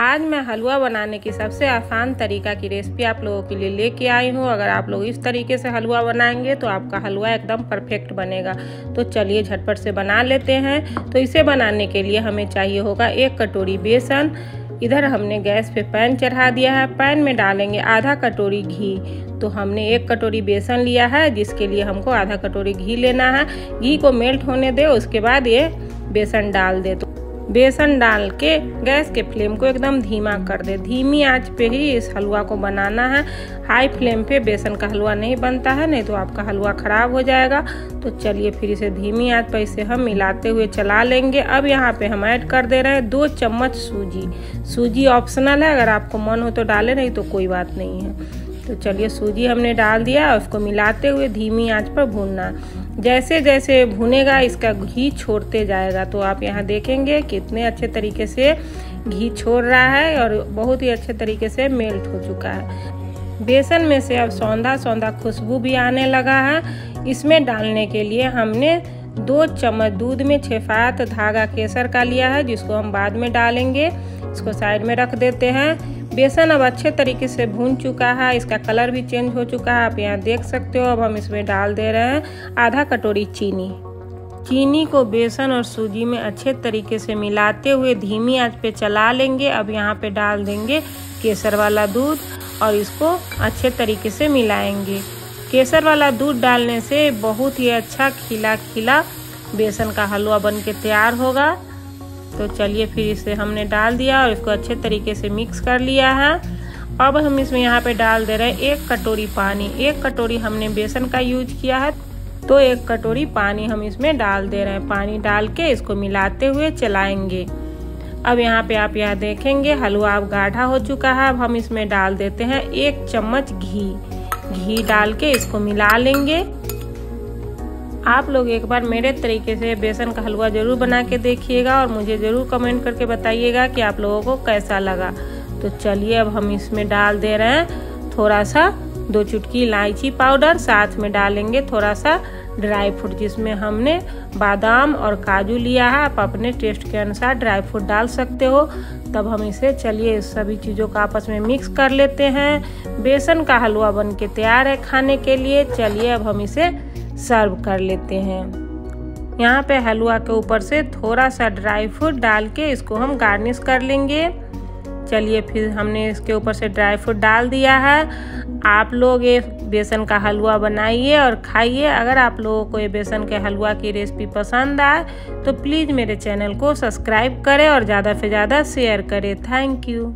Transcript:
आज मैं हलवा बनाने की सबसे आसान तरीका की रेसिपी आप लोगों के लिए लेके आई हूँ। अगर आप लोग इस तरीके से हलवा बनाएँगे तो आपका हलवा एकदम परफेक्ट बनेगा। तो चलिए झटपट से बना लेते हैं। तो इसे बनाने के लिए हमें चाहिए होगा एक कटोरी बेसन। इधर हमने गैस पे पैन चढ़ा दिया है। पैन में डालेंगे आधा कटोरी घी। तो हमने एक कटोरी बेसन लिया है, जिसके लिए हमको आधा कटोरी घी लेना है। घी को मेल्ट होने दे, उसके बाद ये बेसन डाल दे। तो बेसन डाल के गैस के फ्लेम को एकदम धीमा कर दे। धीमी आँच पे ही इस हलवा को बनाना है। हाई फ्लेम पे बेसन का हलवा नहीं बनता है, नहीं तो आपका हलवा ख़राब हो जाएगा। तो चलिए फिर इसे धीमी आँच पर इसे हम मिलाते हुए चला लेंगे। अब यहाँ पे हम ऐड कर दे रहे हैं दो चम्मच सूजी। सूजी ऑप्शनल है, अगर आपको मन हो तो डाले, नहीं तो कोई बात नहीं है। तो चलिए सूजी हमने डाल दिया, उसको मिलाते हुए धीमी आँच पर भूनना जैसे जैसे भुनेगा, इसका घी छोड़ते जाएगा। तो आप यहाँ देखेंगे कितने अच्छे तरीके से घी छोड़ रहा है और बहुत ही अच्छे तरीके से मेल्ट हो चुका है। बेसन में से अब सौंधा सौंधा खुशबू भी आने लगा है। इसमें डालने के लिए हमने दो चम्मच दूध में छेफात धागा केसर का लिया है, जिसको हम बाद में डालेंगे। इसको साइड में रख देते हैं। बेसन अब अच्छे तरीके से भून चुका है, इसका कलर भी चेंज हो चुका है। आप यहाँ देख सकते हो, अब हम इसमें डाल दे रहे हैं आधा कटोरी चीनी। चीनी को बेसन और सूजी में अच्छे तरीके से मिलाते हुए धीमी आँच पे चला लेंगे। अब यहाँ पे डाल देंगे केसर वाला दूध और इसको अच्छे तरीके से मिलाएँगे। केसर वाला दूध डालने से बहुत ही अच्छा खिला खिला बेसन का हलवा बन के तैयार होगा। तो चलिए फिर इसे हमने डाल दिया और इसको अच्छे तरीके से मिक्स कर लिया है। अब हम इसमें यहाँ पे डाल दे रहे हैं एक कटोरी पानी। एक कटोरी हमने बेसन का यूज़ किया है तो एक कटोरी पानी हम इसमें डाल दे रहे हैं। पानी डाल के इसको मिलाते हुए चलाएँगे। अब यहाँ पे आप यहाँ देखेंगे, हलवा अब गाढ़ा हो चुका है। अब हम इसमें डाल देते हैं एक चम्मच घी। घी डाल के इसको मिला लेंगे। आप लोग एक बार मेरे तरीके से बेसन का हलवा ज़रूर बना के देखिएगा और मुझे ज़रूर कमेंट करके बताइएगा कि आप लोगों को कैसा लगा। तो चलिए अब हम इसमें डाल दे रहे हैं थोड़ा सा दो चुटकी इलायची पाउडर, साथ में डालेंगे थोड़ा सा ड्राई फ्रूट, जिसमें हमने बादाम और काजू लिया है। आप अपने टेस्ट के अनुसार ड्राई फ्रूट डाल सकते हो। तब हम इसे चलिए इस सभी चीज़ों का आपस में मिक्स कर लेते हैं। बेसन का हलवा बन के तैयार है खाने के लिए। चलिए अब हम इसे सर्व कर लेते हैं। यहाँ पे हलवा के ऊपर से थोड़ा सा ड्राई फ्रूट डाल के इसको हम गार्निश कर लेंगे। चलिए फिर हमने इसके ऊपर से ड्राई फ्रूट डाल दिया है। आप लोग ये बेसन का हलवा बनाइए और खाइए। अगर आप लोगों को ये बेसन के हलवा की रेसिपी पसंद आए तो प्लीज़ मेरे चैनल को सब्सक्राइब करें और ज़्यादा से ज़्यादा शेयर करें। Thank you